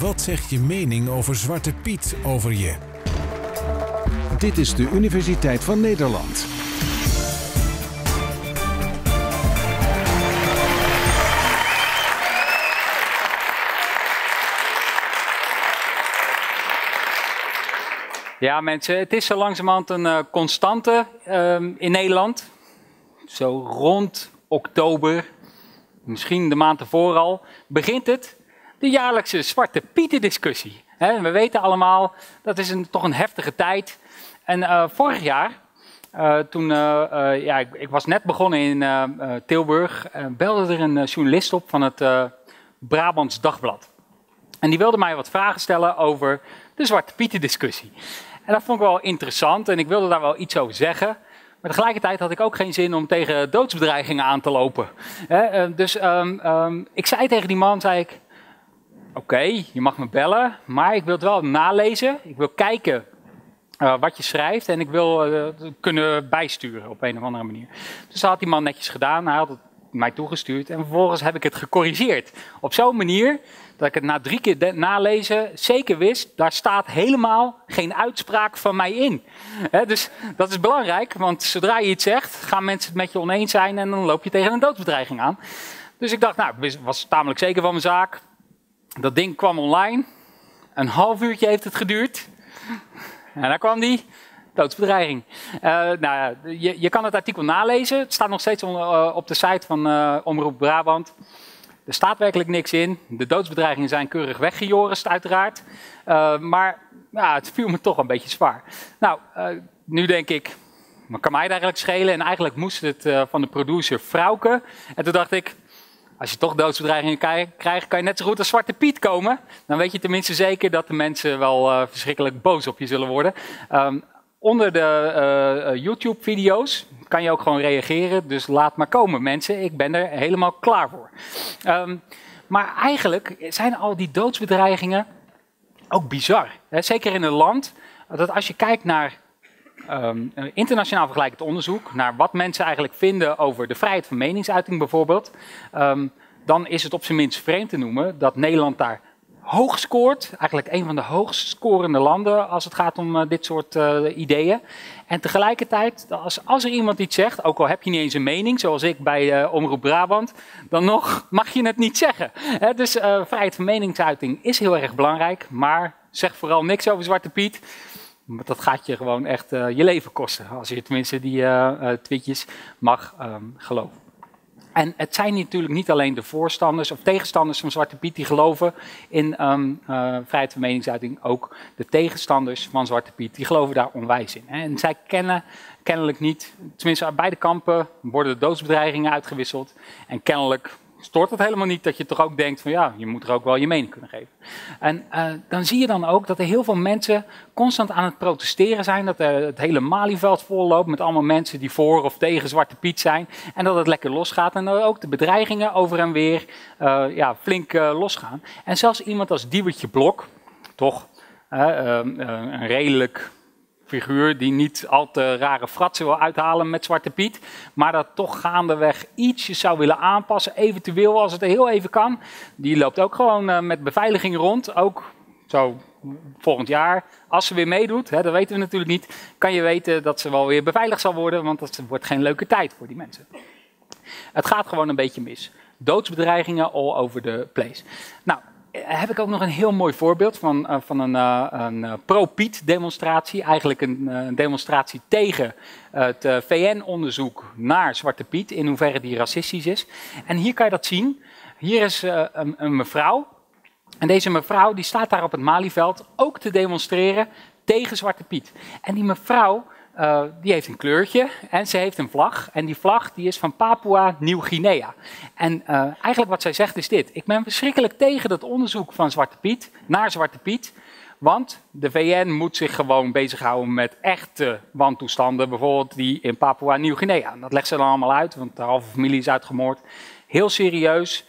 Wat zegt je mening over Zwarte Piet over je? Dit is de Universiteit van Nederland. Ja, mensen, het is zo langzamerhand een uh, constante um, in Nederland. Zo rond oktober, misschien de maand ervoor al, begint het. De jaarlijkse Zwarte Pieten discussie. We weten allemaal, dat is een, toch een heftige tijd. En uh, vorig jaar, uh, toen, ja, ik, ik, was net begonnen in Tilburg, belde er een journalist op van het Brabants Dagblad. En die wilde mij wat vragen stellen over de Zwarte Pieten discussie. En dat vond ik wel interessant en ik wilde daar wel iets over zeggen. Maar tegelijkertijd had ik ook geen zin om tegen doodsbedreigingen aan te lopen. Dus um, um, ik zei tegen die man, zei ik, oké, je mag me bellen, maar ik wil het wel nalezen. Ik wil kijken uh, wat je schrijft en ik wil uh, kunnen bijsturen op een of andere manier. Dus dat had die man netjes gedaan, hij had het mij toegestuurd en vervolgens heb ik het gecorrigeerd. Op zo'n manier dat ik het na drie keer nalezen zeker wist, daar staat helemaal geen uitspraak van mij in. dus dat is belangrijk, want zodra je iets zegt, gaan mensen het met je oneens zijn en dan loop je tegen een doodsbedreiging aan. Dus ik dacht, nou, ik was tamelijk zeker van mijn zaak. Dat ding kwam online. Een half uurtje heeft het geduurd. En daar kwam die. Doodsbedreiging. Uh, nou, je, je, kan het artikel nalezen. Het staat nog steeds uh, op de site van uh, Omroep Brabant. Er staat werkelijk niks in. De doodsbedreigingen zijn keurig weggejorist, uiteraard. Maar ja, het viel me toch een beetje zwaar. Nou, nu denk ik, wat kan mij het eigenlijk schelen? En eigenlijk moest het van de producer Frauke. En toen dacht ik, als je toch doodsbedreigingen krijgt, kan je net zo goed als Zwarte Piet komen. Dan weet je tenminste zeker dat de mensen wel verschrikkelijk boos op je zullen worden. Um, onder de YouTube-video's kan je ook gewoon reageren. Dus laat maar komen, mensen. Ik ben er helemaal klaar voor. Um, maar eigenlijk zijn al die doodsbedreigingen ook bizar. Zeker in een land dat als je kijkt naar um, internationaal vergelijkend onderzoek, naar wat mensen eigenlijk vinden over de vrijheid van meningsuiting bijvoorbeeld, dan is het op zijn minst vreemd te noemen dat Nederland daar hoog scoort. Eigenlijk een van de hoogst scorende landen als het gaat om uh, dit soort uh, ideeën. En tegelijkertijd, als, als er iemand iets zegt, ook al heb je niet eens een mening, zoals ik bij uh, Omroep Brabant, dan nog mag je het niet zeggen. Dus vrijheid van meningsuiting is heel erg belangrijk, maar zeg vooral niks over Zwarte Piet. Want dat gaat je gewoon echt je leven kosten, als je tenminste die tweetjes mag um, geloven. En het zijn natuurlijk niet alleen de voorstanders of tegenstanders van Zwarte Piet die geloven in um, vrijheid van meningsuiting. Ook de tegenstanders van Zwarte Piet, die geloven daar onwijs in. En zij kennen kennelijk niet, tenminste aan beide kampen worden de doodsbedreigingen uitgewisseld. En kennelijk stoort het helemaal niet dat je toch ook denkt van ja, je moet er ook wel je mening kunnen geven. En uh, dan zie je dan ook dat er heel veel mensen constant aan het protesteren zijn, dat er het hele Malieveld volloopt met allemaal mensen die voor of tegen Zwarte Piet zijn en dat het lekker losgaat en dat ook de bedreigingen over en weer uh, ja, flink uh, losgaan. En zelfs iemand als Diewertje Blok, toch een redelijk figuur die niet al te rare fratsen wil uithalen met Zwarte Piet, maar dat toch gaandeweg ietsje zou willen aanpassen, eventueel als het heel even kan. Die loopt ook gewoon uh, met beveiliging rond, ook zo volgend jaar, als ze weer meedoet, hè, dat weten we natuurlijk niet, kan je weten dat ze wel weer beveiligd zal worden, want dat wordt geen leuke tijd voor die mensen. Het gaat gewoon een beetje mis. Doodsbedreigingen all over the place. Nou, heb ik ook nog een heel mooi voorbeeld van, uh, van een, uh, een uh, pro-Piet demonstratie. Eigenlijk een, een demonstratie tegen het VN-onderzoek naar Zwarte Piet, in hoeverre die racistisch is. En hier kan je dat zien. Hier is een, een, mevrouw. En deze mevrouw die staat daar op het Malieveld ook te demonstreren tegen Zwarte Piet. En die mevrouw uh, die heeft een kleurtje en ze heeft een vlag. En die vlag die is van Papua Nieuw-Guinea. En uh, eigenlijk wat zij zegt is dit. Ik ben verschrikkelijk tegen dat onderzoek van Zwarte Piet naar Zwarte Piet. Want de VN moet zich gewoon bezighouden met echte wantoestanden. Bijvoorbeeld die in Papua Nieuw-Guinea. Dat legt ze dan allemaal uit, want de halve familie is uitgemoord. Heel serieus.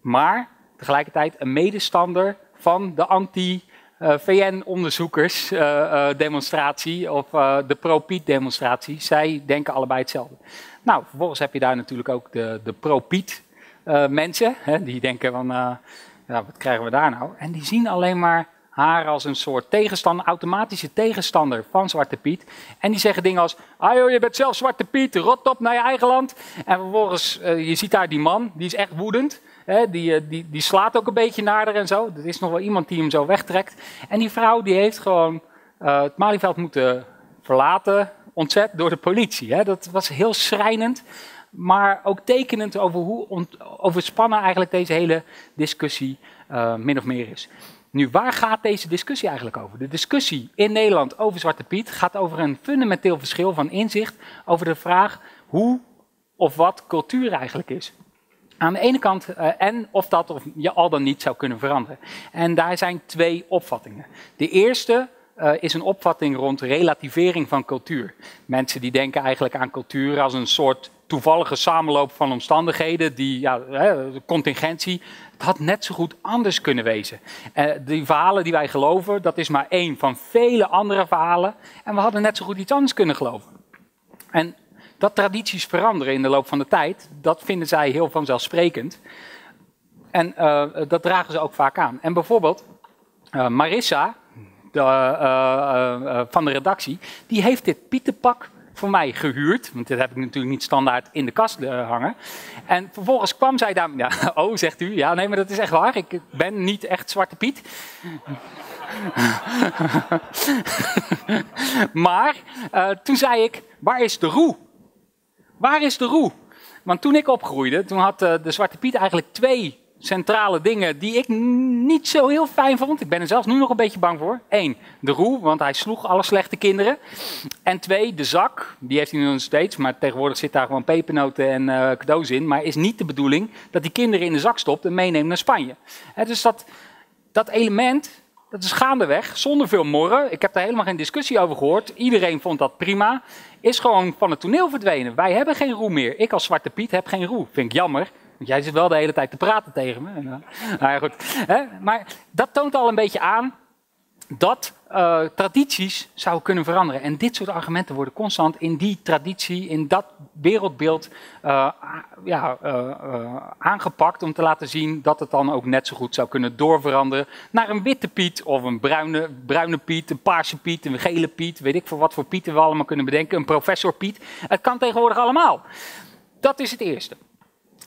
Maar tegelijkertijd een medestander van de anti- uh, VN-onderzoekers-demonstratie uh, uh, of de pro-Piet-demonstratie. Zij denken allebei hetzelfde. Nou, vervolgens heb je daar natuurlijk ook de, de pro-Piet-mensen. die denken van, ja, wat krijgen we daar nou? En die zien alleen maar haar als een soort tegenstander, automatische tegenstander van Zwarte Piet. En die zeggen dingen als, ah joh, je bent zelf Zwarte Piet, rot op naar je eigen land. En vervolgens, je ziet daar die man, die is echt woedend. Hè, die, uh, die, die slaat ook een beetje haar en zo. Er is nog wel iemand die hem zo wegtrekt. En die vrouw die heeft gewoon uh, het Malieveld moeten verlaten, ontzet door de politie. Hè. Dat was heel schrijnend maar ook tekenend over hoe overspannen eigenlijk deze hele discussie uh, min of meer is. Nu, waar gaat deze discussie eigenlijk over? De discussie in Nederland over Zwarte Piet gaat over een fundamenteel verschil van inzicht over de vraag hoe of wat cultuur eigenlijk is. Aan de ene kant, uh, en of dat of je al dan niet zou kunnen veranderen. En daar zijn twee opvattingen. De eerste uh, is een opvatting rond relativering van cultuur. Mensen die denken eigenlijk aan cultuur als een soort toevallige samenloop van omstandigheden, die ja, contingentie, het had net zo goed anders kunnen wezen. Uh, die verhalen die wij geloven, dat is maar één van vele andere verhalen. En we hadden net zo goed iets anders kunnen geloven. En dat tradities veranderen in de loop van de tijd, dat vinden zij heel vanzelfsprekend. En uh, dat dragen ze ook vaak aan. En bijvoorbeeld uh, Marissa, de, van de redactie, die heeft dit pietenpak voor mij gehuurd. Want dit heb ik natuurlijk niet standaard in de kast hangen. En vervolgens kwam zij daar. Ja, oh, zegt u. Ja, nee, maar dat is echt waar. Ik ben niet echt Zwarte Piet. maar toen zei ik: waar is de roe? Waar is de roe? Want toen ik opgroeide, toen had uh, de Zwarte Piet eigenlijk twee centrale dingen die ik niet zo heel fijn vond. Ik ben er zelfs nu nog een beetje bang voor. Eén, de roe, want hij sloeg alle slechte kinderen. En twee, de zak. Die heeft hij nu nog steeds, maar tegenwoordig zit daar gewoon pepernoten en uh, cadeaus in. Maar is niet de bedoeling dat die kinderen in de zak stopt en meeneemt naar Spanje. Dus dat, dat element, dat is gaandeweg, zonder veel morren. Ik heb daar helemaal geen discussie over gehoord. Iedereen vond dat prima. Is gewoon van het toneel verdwenen. Wij hebben geen roe meer. Ik als Zwarte Piet heb geen roe. Vind ik jammer. Want jij zit wel de hele tijd te praten tegen me. Nou, goed. Maar dat toont al een beetje aan dat uh, tradities zouden kunnen veranderen. En dit soort argumenten worden constant in die traditie, in dat wereldbeeld uh, ja, uh, aangepakt om te laten zien dat het dan ook net zo goed zou kunnen doorveranderen naar een witte Piet of een bruine, bruine Piet, een paarse Piet, een gele Piet, weet ik voor wat voor Pieten we allemaal kunnen bedenken, een professor Piet. Het kan tegenwoordig allemaal. Dat is het eerste.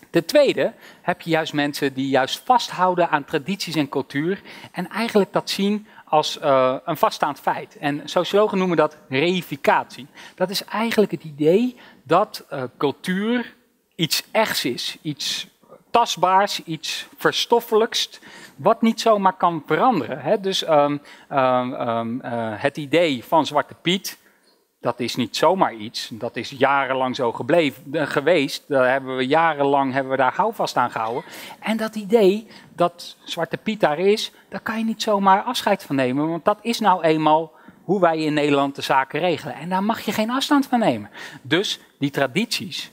Ten tweede heb je juist mensen die juist vasthouden aan tradities en cultuur en eigenlijk dat zien als uh, een vaststaand feit. En sociologen noemen dat reificatie. Dat is eigenlijk het idee dat uh, cultuur iets echts is, iets tastbaars, iets verstoffelijks, wat niet zomaar kan veranderen. Hè? Dus um, um, um, uh, het idee van Zwarte Piet dat is niet zomaar iets. Dat is jarenlang zo gebleven, uh, geweest. Daar hebben we jarenlang hebben we daar houvast aan gehouden. En dat idee dat Zwarte Piet daar is, daar kan je niet zomaar afscheid van nemen. Want dat is nou eenmaal hoe wij in Nederland de zaken regelen. En daar mag je geen afstand van nemen. Dus die tradities,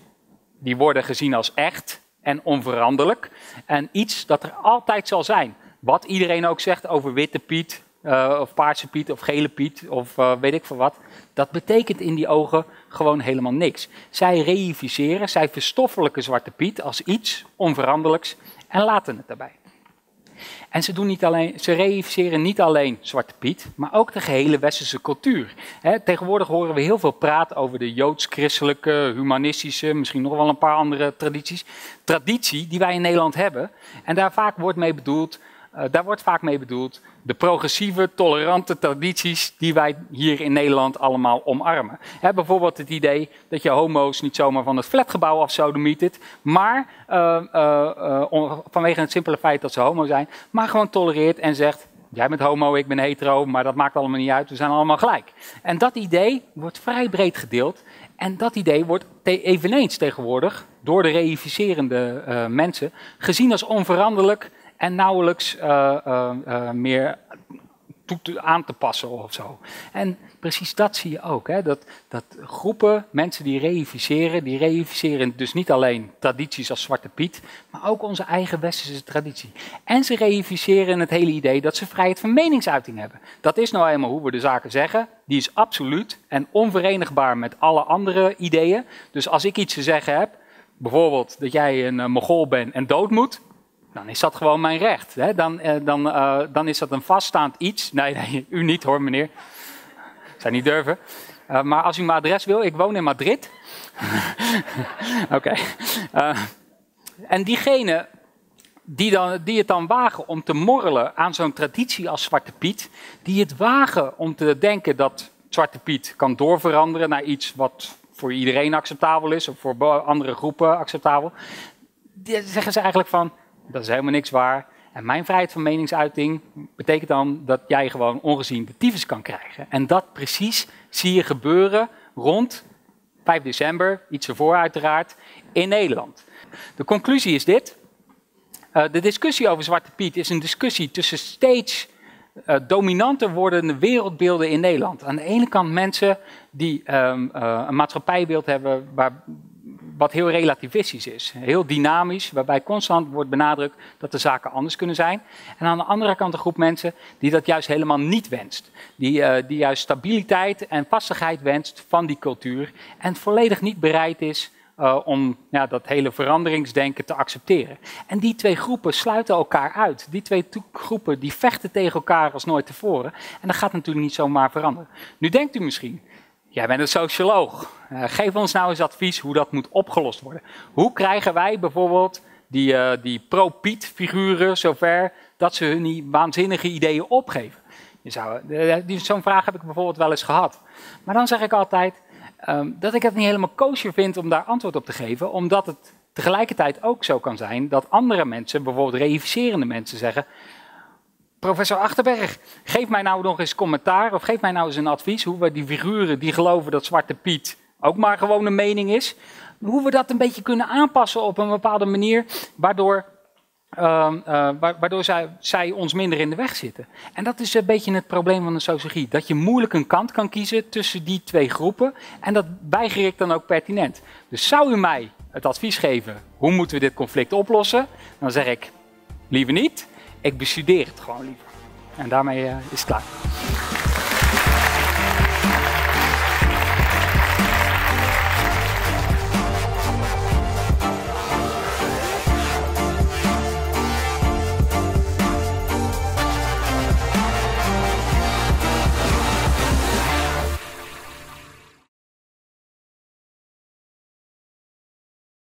die worden gezien als echt en onveranderlijk. En iets dat er altijd zal zijn. Wat iedereen ook zegt over Witte Piet, uh, of Paarse Piet, of Gele Piet, of uh, weet ik veel wat. Dat betekent in die ogen gewoon helemaal niks. Zij reificeren, zij verstoffelijken Zwarte Piet als iets onveranderlijks en laten het daarbij. En ze, doen niet alleen, ze reificeren niet alleen Zwarte Piet, maar ook de gehele westerse cultuur. Tegenwoordig horen we heel veel praat over de joods-christelijke, humanistische, misschien nog wel een paar andere tradities. Traditie die wij in Nederland hebben. En daar, vaak wordt mee bedoeld, uh, daar wordt vaak mee bedoeld de progressieve, tolerante tradities die wij hier in Nederland allemaal omarmen. Bijvoorbeeld het idee dat je homo's niet zomaar van het flatgebouw af zouden maar uh, uh, uh, vanwege het simpele feit dat ze homo zijn, maar gewoon tolereert en zegt, jij bent homo, ik ben hetero, maar dat maakt allemaal niet uit, we zijn allemaal gelijk. En dat idee wordt vrij breed gedeeld en dat idee wordt eveneens tegenwoordig door de reificerende mensen gezien als onveranderlijk en nauwelijks uh, uh, uh, meer aan te passen of zo. En precies dat zie je ook. Hè? Dat, dat groepen mensen die reificeren, die reificeren dus niet alleen tradities als Zwarte Piet, maar ook onze eigen westerse traditie. En ze reificeren het hele idee dat ze vrijheid van meningsuiting hebben. Dat is nou eenmaal hoe we de zaken zeggen. Die is absoluut en onverenigbaar met alle andere ideeën. Dus als ik iets te zeggen heb, bijvoorbeeld dat jij een Mogol bent en dood moet, dan is dat gewoon mijn recht. Hè? Dan, eh, dan, eh, dan is dat een vaststaand iets. Nee, nee, u niet hoor, meneer. Zou niet durven. Uh, maar als u mijn adres wil, ik woon in Madrid. Oké. En diegene die, dan, die het dan wagen om te morrelen aan zo'n traditie als Zwarte Piet, die het wagen om te denken dat Zwarte Piet kan doorveranderen naar iets wat voor iedereen acceptabel is, of voor andere groepen acceptabel, zeggen ze eigenlijk van, dat is helemaal niks waar. En mijn vrijheid van meningsuiting betekent dan dat jij gewoon ongezien de tyfus kan krijgen. En dat precies zie je gebeuren rond 5 december, iets ervoor uiteraard, in Nederland. De conclusie is dit. Uh, de discussie over Zwarte Piet is een discussie tussen steeds uh, dominanter wordende wereldbeelden in Nederland. Aan de ene kant mensen die um, uh, een maatschappijbeeld hebben waar, wat heel relativistisch is, heel dynamisch, waarbij constant wordt benadrukt dat de zaken anders kunnen zijn. En aan de andere kant een groep mensen die dat juist helemaal niet wenst. Die, uh, die juist stabiliteit en vastigheid wenst van die cultuur en volledig niet bereid is uh, om ja, dat hele veranderingsdenken te accepteren. En die twee groepen sluiten elkaar uit. Die twee groepen die vechten tegen elkaar als nooit tevoren. En dat gaat natuurlijk niet zomaar veranderen. Nu denkt u misschien, jij bent een socioloog. Uh, geef ons nou eens advies hoe dat moet opgelost worden. Hoe krijgen wij bijvoorbeeld die, uh, die pro-Piet-figuren zover dat ze hun waanzinnige ideeën opgeven? Zo'n vraag heb ik bijvoorbeeld wel eens gehad. Maar dan zeg ik altijd, Um, dat ik het niet helemaal kosher vind om daar antwoord op te geven, omdat het tegelijkertijd ook zo kan zijn dat andere mensen, bijvoorbeeld reificerende mensen, zeggen: Professor Achterberg, geef mij nou nog eens commentaar of geef mij nou eens een advies hoe we die figuren die geloven dat Zwarte Piet ook maar gewoon een mening is, hoe we dat een beetje kunnen aanpassen op een bepaalde manier, waardoor uh, uh, waardoor zij, zij, ons minder in de weg zitten. En dat is een beetje het probleem van de sociologie. Dat je moeilijk een kant kan kiezen tussen die twee groepen. En dat weiger ik dan ook pertinent. Dus zou u mij het advies geven, hoe moeten we dit conflict oplossen? Dan zeg ik, liever niet. Ik bestudeer het gewoon liever. En daarmee uh, is het klaar.